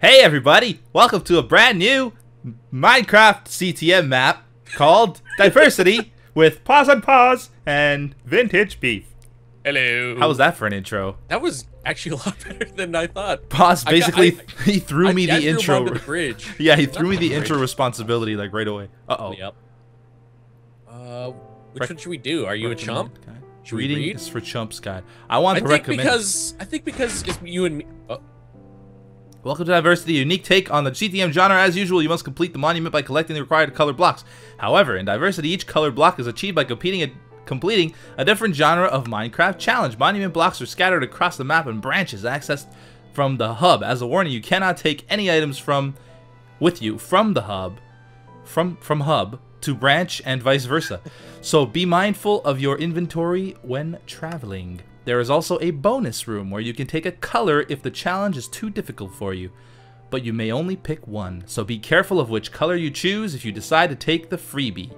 Hey everybody, welcome to a brand new Minecraft CTM map called Diversity with Pause and Pause and Vintage Beef. Hello. How was that for an intro? That was actually a lot better than I thought. Pause I got- basically I- he threw I- me the intro. the bridge. yeah, he threw me the the intro responsibility like right away. Uh oh. Yep. Uh, which Rec- one should we do? Are you a chump? Should we Reading read? is for chumps guy. I want I to think recommend because I think because it's you and me. Oh, Welcome to Diversity, a unique take on the CTM genre. As usual, you must complete the monument by collecting the required color blocks. However, in Diversity, each color block is achieved by competing a, completing a different genre of Minecraft challenge. Monument blocks are scattered across the map and branches accessed from the hub. As a warning, you cannot take any items from with you from the hub, from from hub to branch and vice versa. So be mindful of your inventory when traveling. There is also a bonus room where you can take a color if the challenge is too difficult for you, but you may only pick one. So be careful of which color you choose if you decide to take the freebie.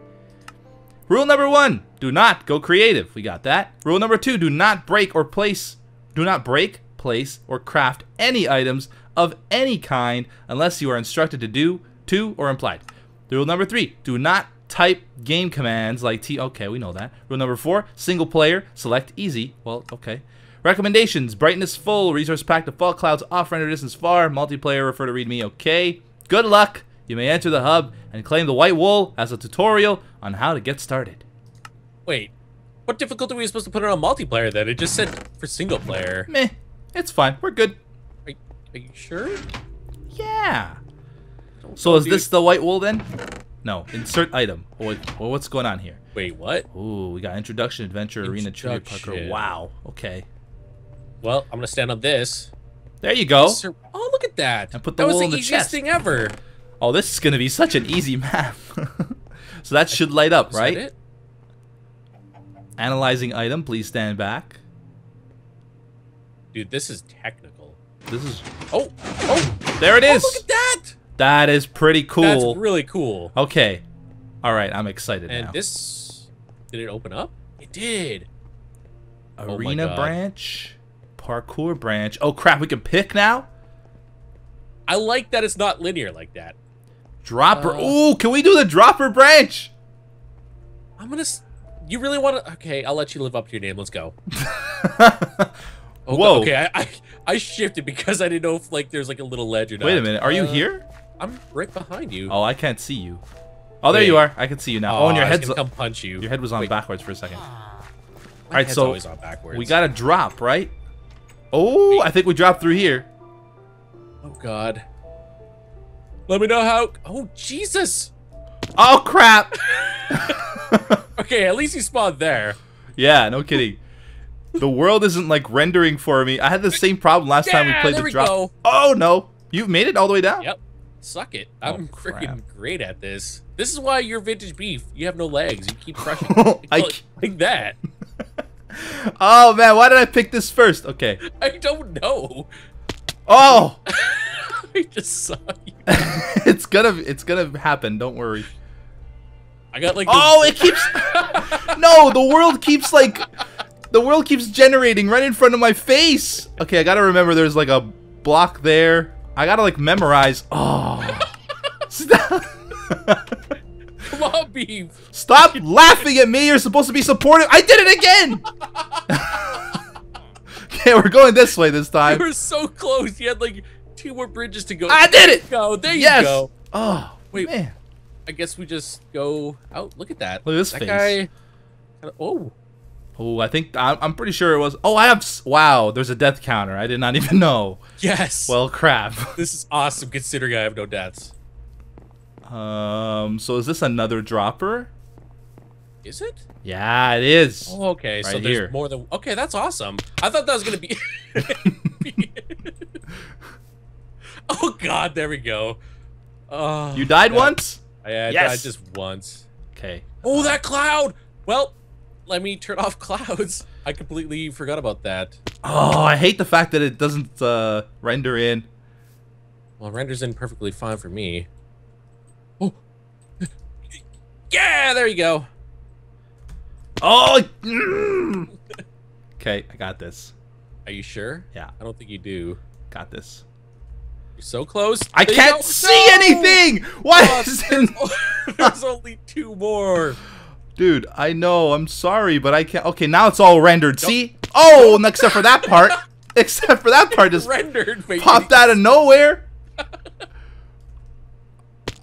Rule number one, do not go creative. We got that. Rule number two, do not break or place, do not break, place, or craft any items of any kind unless you are instructed to do to or implied. Rule number three, do not type game commands like T. Okay, we know that. Rule number four, single player, select easy. Well, okay. Recommendations, brightness full, resource pack, default clouds off, render distance far, multiplayer, refer to readme, okay. Good luck. You may enter the hub and claim the white wool as a tutorial on how to get started. wait. What difficulty were we supposed to put it on multiplayer then? It just said for single player. Meh, it's fine. We're good. Are, are you sure? Yeah. So is this the white wool then? No. Insert item. Oh, well, what's going on here? Wait, what? Ooh, we got introduction, adventure, arena, trivia, parkour. Wow. Okay. Well, I'm gonna stand on this. There you go. Oh, look at that! And put the that was the in the easiest chest. thing ever. Oh, this is gonna be such an easy map. so that should light up, Is right? it? Analyzing item. Please stand back. Dude, this is technical. This is. Oh, oh, There it oh, is. oh, look at that! is pretty cool. That's really cool. okay. All right, I'm excited now. And now. this, did it open up? It did. oh arena God. branch, parkour branch. Oh crap, we can pick now. I like that it's not linear like that. Dropper. Uh, Ooh, can we do the dropper branch? I'm gonna. You really want to? Okay, I'll let you live up to your name. Let's go. Oh, Whoa. Okay, I, I I shifted because I didn't know if like there's like a little ledge or not. Wait a minute. Are you Uh, here? I'm right behind you. Oh, I can't see you. Oh, there you are. I can see you now. Oh, oh and your I was head's gonna come punch you. your head was on Wait, backwards for a second. Ah. my Alright, head's so always on backwards. We got a drop, right? Oh, Wait. I think we dropped through here. Oh God. Let me know how. Oh Jesus. Oh crap! Okay, at least he spawned there. yeah, no kidding. The world isn't like rendering for me. I had the same problem last time we Yeah, played there the we drop. go. Oh no, you've made it all the way down. Yep. Suck it. Oh, I'm crap. freaking great at this. This is why you're vintage beef. You have no legs. You keep crushing I like, like that. Oh man, why did I pick this first? Okay. I don't know. Oh, I just saw you. it's gonna it's gonna happen. Don't worry. I got like. Oh, it keeps. no, the world keeps like. The world keeps generating right in front of my face. Okay, I gotta remember there's like a block there. I gotta like memorize. Oh. Stop. Come on, beef. Stop laughing at me. You're supposed to be supportive. I did it again. okay, we're going this way this You time. were so close. You had like two more bridges to go. I did it. Go. There you Yes. go. Oh, Wait. man. I guess we just go out. Look at that. Look at this that face. guy. Oh. Oh, I think I'm, I'm pretty sure it was. Oh, I have. Wow, there's a death counter. I did not even know. Yes. Well, crap. this is awesome considering I have no deaths. Um. So is this another dropper? Is it? Yeah, it is. Oh, okay. so there's here. more than. Okay, that's awesome. I thought that was gonna be. oh God! There we go. Oh, You died that- once. I, I Yes. died just once. Okay. Oh, that cloud! Well, let me turn off clouds. I completely forgot about that. Oh, I hate the fact that it doesn't uh, render in. Well, renders in perfectly fine for me. Oh. Yeah, there you go. Oh. mm. Okay, I got this. Are you sure? Yeah, I don't think you do. got this. You're so close. I There can't see No! anything. Why Oh, there's, there's only two more. Dude, I know. I'm sorry, but I can't. Okay, now it's all rendered. See? Oh, and except for that part. Except for that part, just rendered. baby. popped out of nowhere.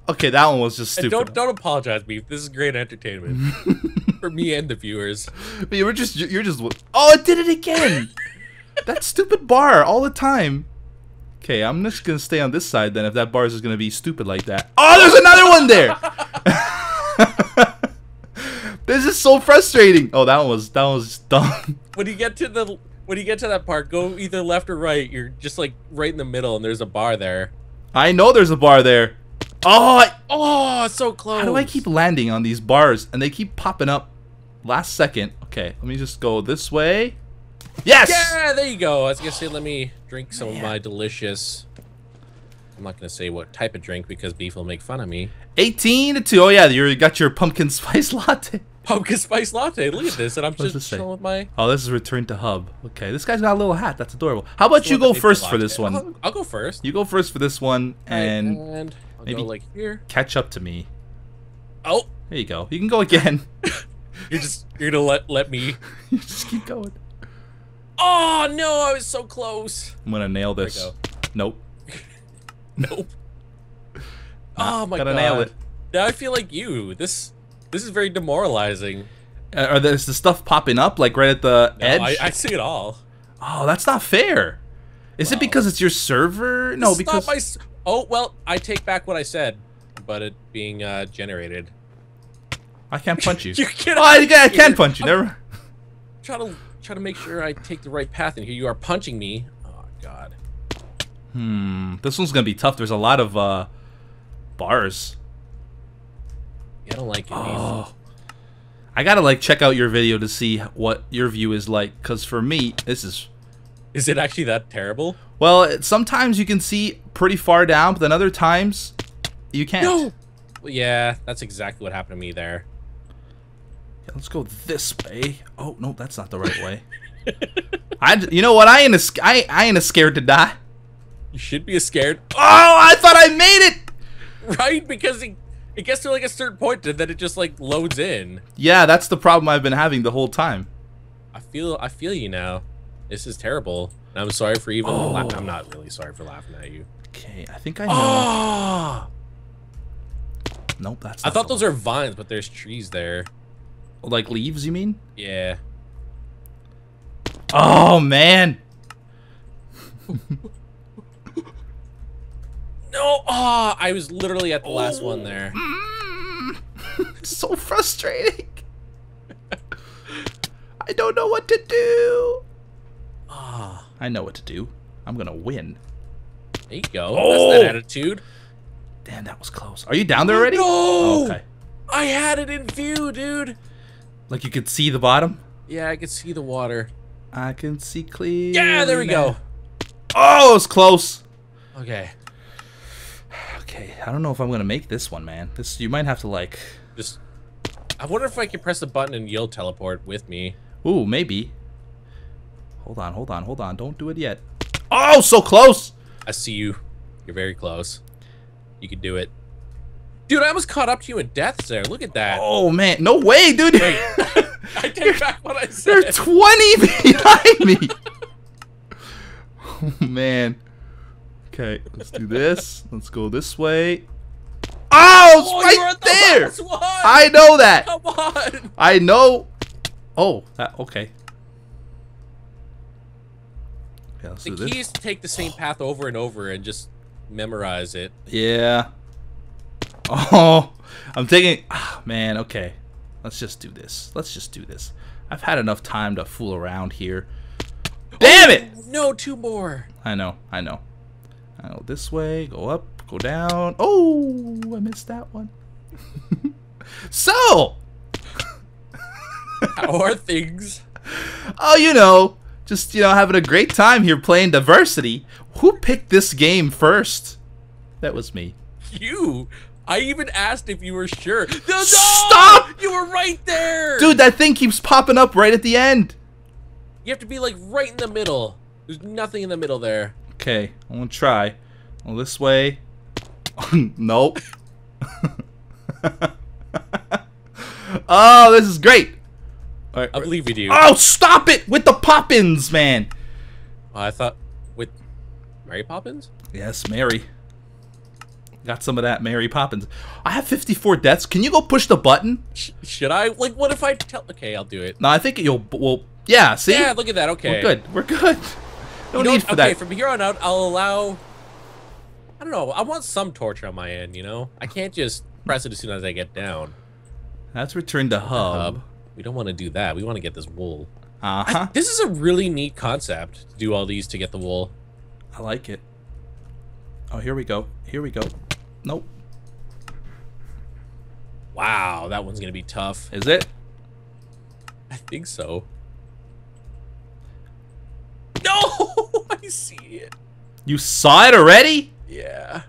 Okay, that one was just And stupid. don't don't apologize, beef. This is great entertainment for me and the viewers. But you were just you're just oh it did it again. that stupid bar all the time. Okay, I'm just gonna stay on this side then if that bar is just gonna be stupid like that. Oh, there's another one there. This is so frustrating. Oh, that one was that one was dumb. When you get to the when you get to that part, go either left or right. You're just like right in the middle, and there's a bar there. I know there's a bar there. Oh, I, Oh, so close. how do I keep landing on these bars and they keep popping up last second? Okay, let me just go this way. Yes. Yeah, there you go. I was gonna say, let me drink some of my delicious. I'm not gonna say what type of drink because beef will make fun of me. 18 to 2. Oh yeah, you got your pumpkin spice latte. Pumpkin spice latte. Look at this, and I'm does just chilling with my. Oh, this is return to hub. Okay, this guy's got a little hat. That's adorable. How about you go first for this one? I'll, I'll go first. You go first for this one and and I'll maybe- go like here. catch up to me. Oh, There you go. You can go again. you're just you're gonna let let me. you just keep going. Oh no, I was so close. I'm gonna nail this. go. Nope. Nope. oh my Gotta god. nail it. Now I feel like you. This this is very demoralizing. Uh, are there's the stuff popping up like right at the No, edge? I, I see it all. Oh, that's not fair. Is it because it's your server? No, not because my oh well, I take back what I said, but it being uh, generated. I can't punch you. You get oh, I, I can punch you. Never. Try to try to make sure I take the right path, and here you are punching me. Oh god. Hmm. This one's gonna be tough. There's a lot of uh bars. I don't like it. Oh. I gotta like check out your video to see what your view is like. Cause for me, this is Is it actually that terrible? well. it- Sometimes you can see pretty far down, but then other times you can't. No. Well, yeah, that's exactly what happened to me there. Yeah, let's go this way. Oh no, that's not the right way. I, you know what? I ain't a, I, I ain't a scared to die. You should be a scared, Oh, I thought I made it. right? Because it, it gets to like a certain point, and then it just like loads in. Yeah, that's the problem I've been having the whole time. I feel I feel you now. This is terrible. And I'm sorry for even. Oh. I'm not really sorry for laughing at you. Okay, I think I ah! know. Oh! Nope, that's. I thought those are vines, but there's trees there. like leaves. You mean? Yeah. Oh man. No. Oh, I was literally at the last one there. Mm. So frustrating. I don't know what to do. Ah, I know what to do. I'm gonna win. there you go. Oh! That's that attitude. Damn, that was close. Are you down there already? No! Oh, okay. I had it in view, dude. Like you could see the bottom. Yeah, I could see the water. I can see clear. Yeah, there we go. Oh, it was close. Okay. Okay, I don't know if I'm gonna make this one, man. This you might have to like. Just. I wonder if I can press the button and you'll teleport with me. Ooh, maybe. Hold on, hold on, hold on. Don't do it yet. Oh, so close. I see you. You're very close. You can do it. Dude, I almost caught up to you in death there. Look at that. Oh man, no way, dude. Wait. I take back what I They're 20 behind me. Oh man. Okay, let's do this. Let's go this way. Oh, it's Oh, you were right the there. last one. I know that. Come on. I know. Oh, that okay. Yeah, let's The do this. key is to take the same path over and over and just memorize it. Yeah. Oh, I'm taking. Ah, man, okay. Let's just do this. Let's just do this. I've had enough time to fool around here. Damn it! No, two more. I know, I know. I go this way, go up, go down. Oh, I missed that one. so, How are things? oh, you know, just you know, having a great time here playing diversity. Who picked this game first? That was me. You. I even asked if you were sure. No, no! Stop! You were right there! Dude, that thing keeps popping up right at the end. You have to be like right in the middle. There's nothing in the middle there. Okay, I'm gonna try. Well, this way. nope. oh, this is great. All right, I believe you do. Oh, stop it with the poppins, man. I thought with Mary Poppins. Yes, Mary. Got some of that Mary Poppins. I have 54 deaths. Can you go push the button? Sh- should I? Like, what if I tell? Okay, I'll do it. No, I think you'll. Well, yeah. See, Yeah, look at that. Okay, we're good. We're good. No You know need what? for okay, that. from here on out, I'll allow. I don't know. I want some torture on my end. You know, I can't just press it as soon as I get down. Let's return to hub. Hub. We don't want to do that. We want to get this wool. Uh I- huh. this is a really neat concept to do all these to get the wool. I like it. Oh, here we go. Here we go. Nope. Wow, that one's gonna be tough. Is it? I think so. No, I see it. You saw it already? Yeah.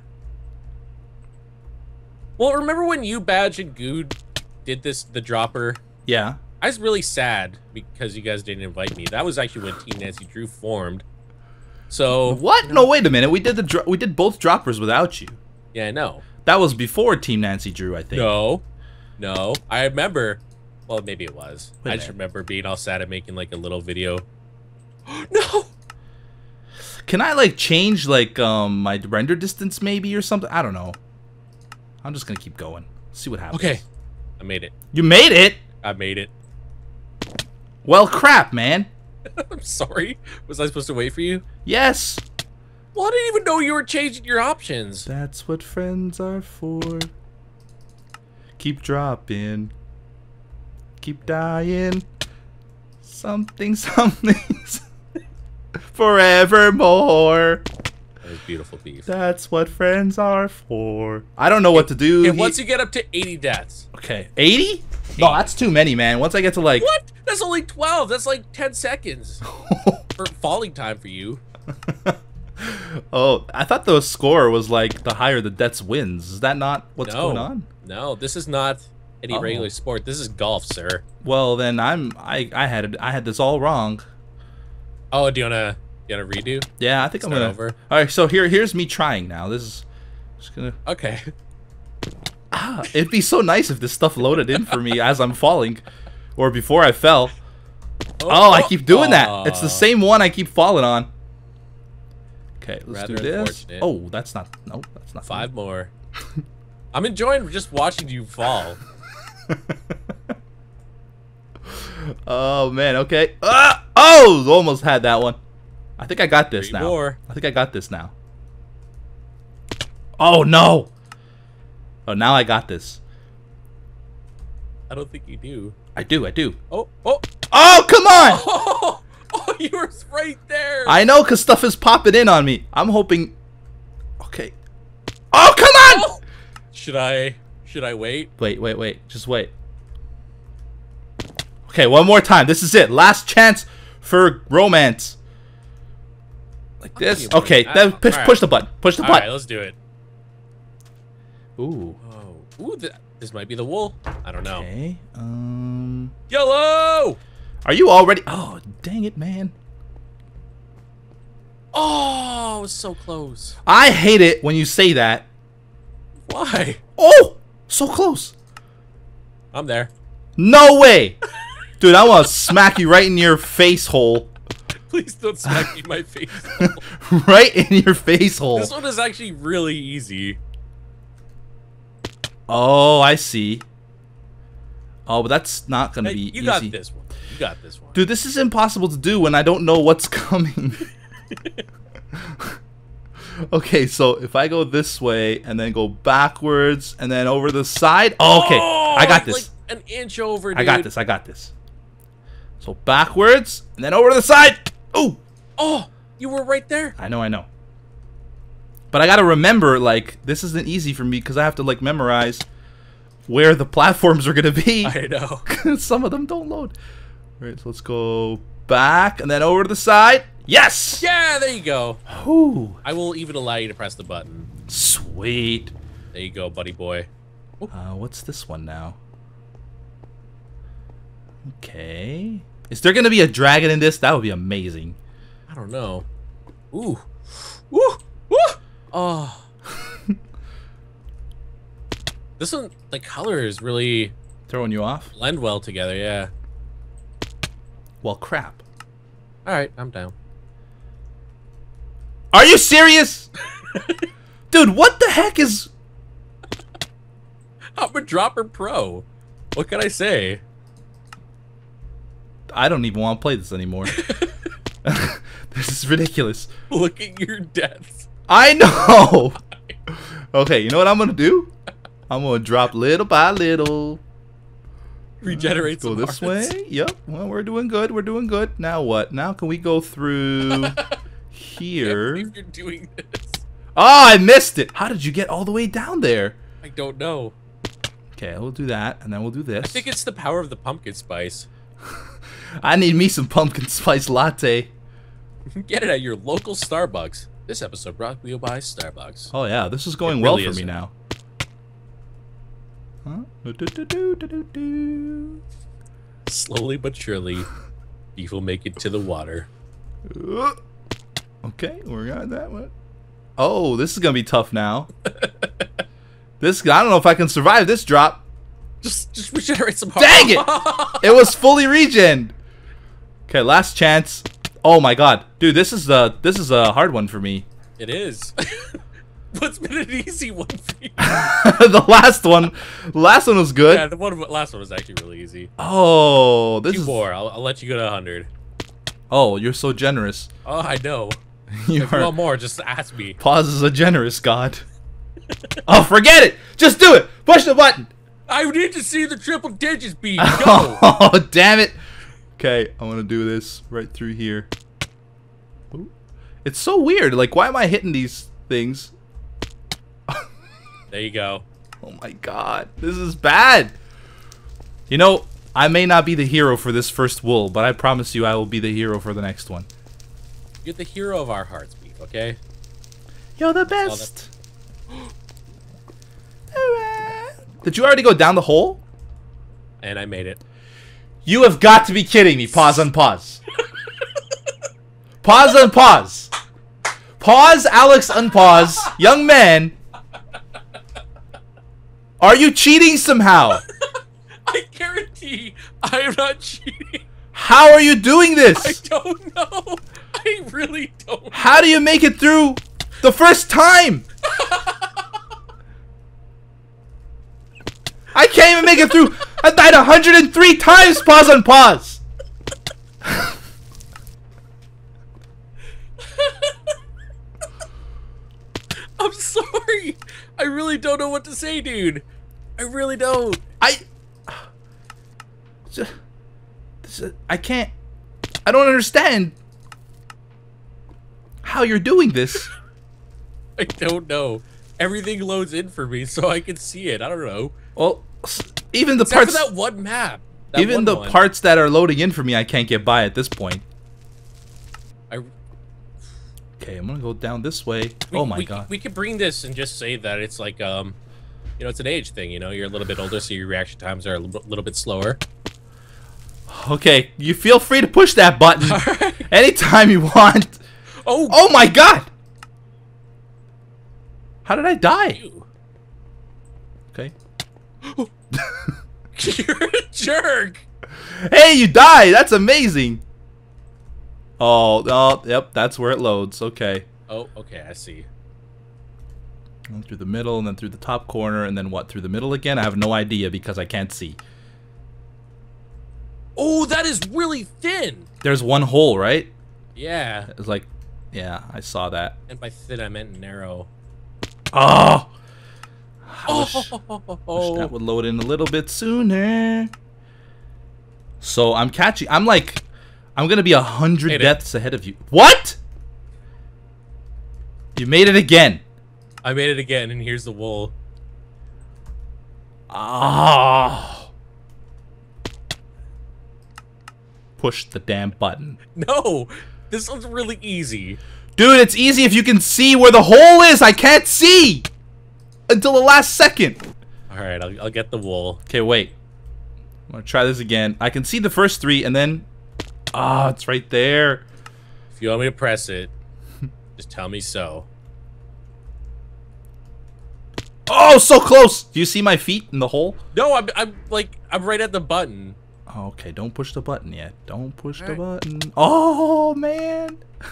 Well, remember when you, Baj, and Guude did this, the dropper? Yeah. I was really sad because you guys didn't invite me. That was actually when Team Nancy Drew formed. So What? No, wait a minute. We did the dro- we did both droppers without you. yeah, I know. That was before Team Nancy Drew, I think. No, no. I remember. Well, maybe it was. Wait I just remember being all sad and making like a little video. no. Can I like change like um my render distance maybe or something? I don't know. I'm just gonna keep going. See what happens. Okay, I made it. You made it. I made it. Well, crap, man. I'm sorry. Was I supposed to wait for you? Yes. Well, I didn't even know you were changing your options. That's what friends are for. Keep dropping. Keep dying. Something, something. Forevermore. That was beautiful beef. That's what friends are for. I don't know what to do. And He- once you get up to 80 deaths. okay, 80? No, that's too many, man. Once I get to like. What? That's only 12. That's like 10 seconds. for falling time for you. oh, I thought the score was like the higher the deaths wins. Is that not what's no. going on? No, this is not any Uh-oh. regular sport. This is golf, sir. Well, then I'm I I had I had this all wrong. Oh, do you wanna you wanna redo? Yeah, I think I'm gonna. over. All right, so here here's me trying now. This is just gonna. Okay. Ah, it'd be so nice if this stuff loaded in for me as I'm falling, or before I fell. Oh, I keep doing that. It's the same one I keep falling on. Okay, let's Rather do this. Oh, that's not. Nope, that's not. Five more. I'm enjoying just watching you fall. Oh man. Okay. Ah! Oh, almost had that one. I think I got this Three now. more. I think I got this now. Oh no. Oh, now I got this. I don't think you do. I do. I do. Oh, oh, Oh, come on! oh, oh, you were right there. I know, cause stuff is popping in on me. I'm hoping. Okay. Oh, come on! Oh! Should I? Should I wait? Wait, wait, wait. Just wait. Okay, one more time. This is it. Last chance for romance. Like this. Okay, then push, push the button. Push the All right, button. let's do it. Ooh. Oh, ooh, th this might be the wool. I don't know. Okay. Um. Yellow. Are you already? Oh, dang it, man. Oh, so close. I hate it when you say that. Why? Oh, so close. I'm there. No way, dude. I want to smack you right in your face hole. Please don't smack me in my face. right in your face hole. this one is actually really easy. Oh, I see. Oh, but that's not gonna Hey, be you easy. got this one. You got this one. Dude, this is impossible to do when I don't know what's coming. okay, so if I go this way and then go backwards and then over the side. Oh, okay. I got oh, this. Like an inch over, dude. I got this. I got this. So backwards and then over to the side. Ooh. Oh, you were right there. I know, I know. But I gotta remember, like, this isn't easy for me because I have to, like, memorize where the platforms are gonna be. I know. Some of them don't load. All right, so let's go back and then over to the side. Yes! Yeah, there you go. Ooh, I will even allow you to press the button. sweet. There you go, buddy boy. Uh, what's this one now? Okay. Is there gonna be a dragon in this? That would be amazing. I don't know. Ooh. Woo! Woo! Oh. this one, the colors really Throwing you off? blend well together. Yeah. Well, crap. All right, I'm down. Are you serious? Dude, what the heck is... I'm a dropper pro. What can I say? I don't even want to play this anymore. this is ridiculous. Look at your deaths. I know. okay, you know what I'm gonna do? I'm gonna drop little by little. Regenerate Go some this hearts. way. Yep. Well, we're doing good. We're doing good. Now what? Now can we go through here? You're doing this. Oh, I missed it. How did you get all the way down there? I don't know. Okay, we'll do that, and then we'll do this. I think it's the power of the pumpkin spice. I need me some pumpkin spice latte. Get it at your local Starbucks. This episode brought to you by Starbucks. Oh yeah, this is going well for is. me now. Huh? Do-do-do-do-do-do. Slowly but surely, beef will make it to the water. Okay, we got that one. Oh, this is gonna be tough now. this I don't know if I can survive this drop. Just, just regenerate some hearts. Dang it! It was fully regen. Okay, last chance. Oh my god, dude, this is the this is a hard one for me. It is. What's been an easy one for you? the last one, the last one was good. Yeah, the one last one was actually really easy. Oh, this Two is. more. I'll, I'll let you go to 100. Oh, you're so generous. Oh, I know. You If you are. want more, just ask me. Pause is a generous god. oh, forget it. Just do it. Push the button. I need to see the triple digits beat. Go. Oh, damn it. Okay, I want to do this right through here. Ooh. It's so weird. Like, why am I hitting these things? there you go. Oh my god. This is bad. You know, I may not be the hero for this first wool, but I promise you I will be the hero for the next one. You're the hero of our hearts, beef. Okay. You're the best. Did you already go down the hole? And I made it. You have got to be kidding me. Pause and pause. pause and pause. Pause, Alex, unpause. Young man. Are you cheating somehow? I guarantee I am not cheating. How are you doing this? I don't know. I really don't. How do you make it through the first time? I can't even make it through. I died 103 times. Pause on pause. I'm sorry. I really don't know what to say, dude. I really don't. I. I can't. I don't understand how you're doing this. I don't know. Everything loads in for me so I can see it. I don't know. Well, even the Except parts, that one map. That even one the one. parts that are loading in for me, I can't get by at this point. I, Okay, I'm gonna go down this way. we, oh my we, god. We could bring this and just say that it's like um, you know, it's an age thing. You know, you're a little bit older, so your reaction times are a little, bit slower. Okay, you feel free to push that button anytime you want. Oh, Oh my god! How did I die? you. Okay. You're a jerk. Hey, you died! That's amazing! Oh, oh, yep, that's where it loads. Okay. Oh, okay, I see. And through the middle, and then through the top corner, and then what? Through the middle again? I have no idea because I can't see. Oh, that is really thin. There's one hole, right? Yeah, It's like, yeah, I saw that. and by thin I meant narrow. Oh! I wish, oh. wish Oh, that would load in a little bit sooner. So I'm catching. I'm like, I'm gonna be a hundred deaths ahead of you. What? You made it again. I made it again, and here's the wool. Oh. Push the damn button. No, this one's really easy. Dude, it's easy if you can see where the hole is. I can't see until the last second. All right, I'll, I'll get the wool. Okay, wait. I'm gonna try this again. I can see the first three, and then ah, it's right there. If you want me to press it, just tell me so. Oh, so close! Do you see my feet in the hole? No, I'm, I'm like, I'm right at the button. Oh, okay, don't push the button yet. Don't push the button. Oh, man.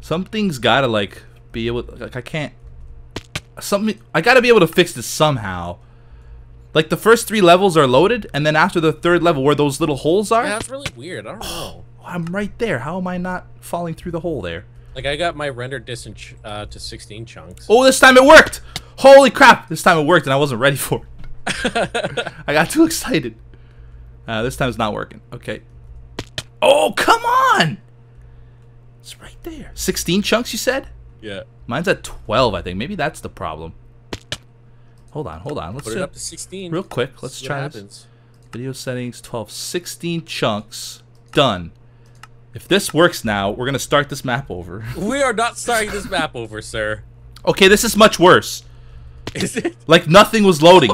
Something's gotta, like, be able like, I can't. Something, I gotta be able to fix this somehow. Like, the first three levels are loaded, and then after the third level, where those little holes are, Yeah, that's really weird. I don't know. I'm right there. How am I not falling through the hole there? Like, I got my render distance uh, to 16 chunks. Oh, this time it worked! Holy crap! This time it worked, and I wasn't ready for it. I got too excited. Uh, this time it's not working. Okay. Oh, come on! It's right there. 16 chunks, you said? Yeah. Mine's at 12, I think. Maybe that's the problem. Hold on, hold on. Let's Put it up to 16. real quick. Let's See try what this. Video settings, 12, 16 chunks. Done. If this works now, we're going to start this map over. We are not starting this map over, sir. okay, this is much worse. Is it? Like nothing was loading.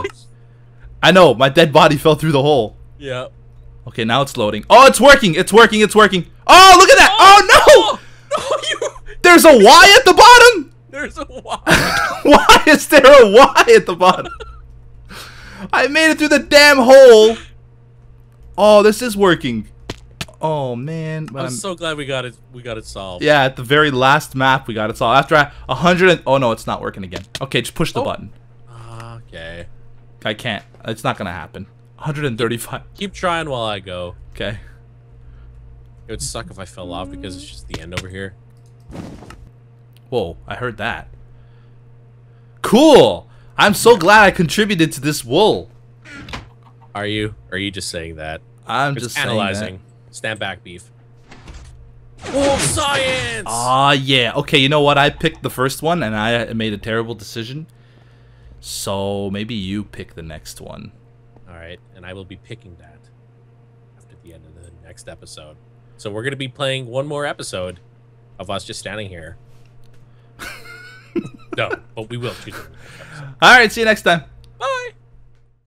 I know, my dead body fell through the hole. Yeah. Okay, now it's loading. Oh, it's working. It's working. It's working. Oh, look at that. Oh, oh no. No. There's a Y at the bottom. There's a Y. why. Is there a Y at the bottom? I made it through the damn hole. Oh, this is working. Oh man, I'm I'm- so glad we got it. We got it solved. yeah. At the very last map, we got it solved. After I- a hundred and oh no, it's not working again. Okay, just push the Oh. button. Okay. I can't. It's not gonna happen. 135. Keep trying while I go. Okay. It would suck if I fell off because it's just the end over here. Whoa, I heard that. Cool. I'm so glad I contributed to this wool. Are you? Or are you just saying that? I'm It's just saying analyzing. Stand back, beef. Wolf science. Ah, yeah. Okay, you know what? I picked the first one and I made a terrible decision. So maybe you pick the next one. All right, and I will be picking that after the end of the next episode. So we're gonna be playing one more episode of us just standing here no, but we will. All right. See you next time. Bye.